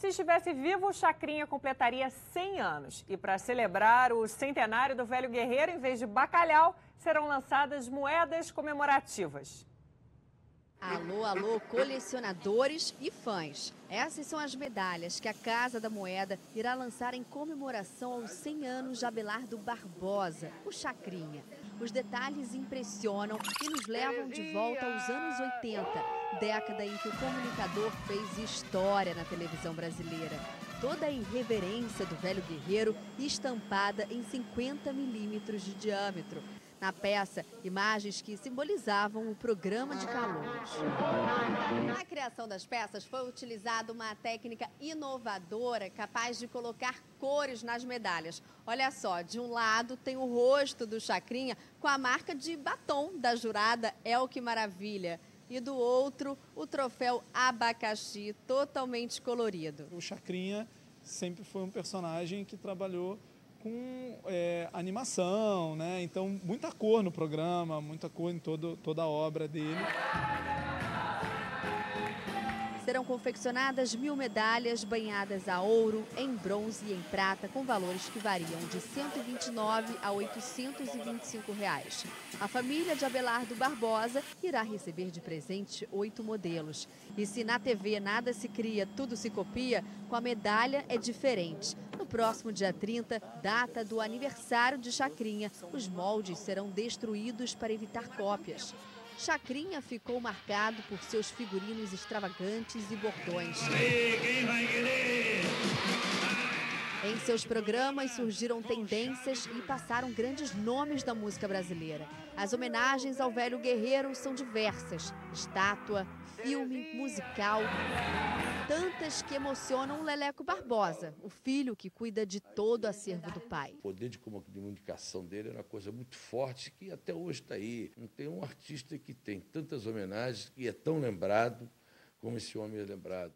Se estivesse vivo, o Chacrinha completaria 100 anos. E para celebrar o centenário do velho guerreiro, em vez de bacalhau, serão lançadas moedas comemorativas. Alô, alô, colecionadores e fãs. Essas são as medalhas que a Casa da Moeda irá lançar em comemoração aos 100 anos de Abelardo Barbosa, o Chacrinha. Os detalhes impressionam e nos levam de volta aos anos 80, década em que o comunicador fez história na televisão brasileira. Toda a irreverência do velho guerreiro estampada em 50 milímetros de diâmetro. Na peça, imagens que simbolizavam o programa de calouros. Na criação das peças foi utilizada uma técnica inovadora capaz de colocar cores nas medalhas. Olha só, de um lado tem o rosto do Chacrinha com a marca de batom da jurada El Que Maravilha e do outro o troféu abacaxi totalmente colorido. O Chacrinha sempre foi um personagem que trabalhou com é, animação, né? Então, muita cor no programa, muita cor em todo, toda a obra dele. Serão confeccionadas mil medalhas banhadas a ouro, em bronze e em prata, com valores que variam de 129 a 825 reais. A família de Abelardo Barbosa irá receber de presente oito modelos. E se na TV nada se cria, tudo se copia, com a medalha é diferente. No próximo dia 30, data do aniversário de Chacrinha, os moldes serão destruídos para evitar cópias. Chacrinha ficou marcado por seus figurinos extravagantes e bordões. Quem vai querer? Em seus programas surgiram tendências e passaram grandes nomes da música brasileira. As homenagens ao velho guerreiro são diversas: estátua, filme, musical. Tantas que emocionam o Leleco Barbosa, o filho que cuida de todo o acervo do pai. O poder de comunicação dele era uma coisa muito forte que até hoje está aí. Não tem um artista que tem tantas homenagens e é tão lembrado como esse homem é lembrado.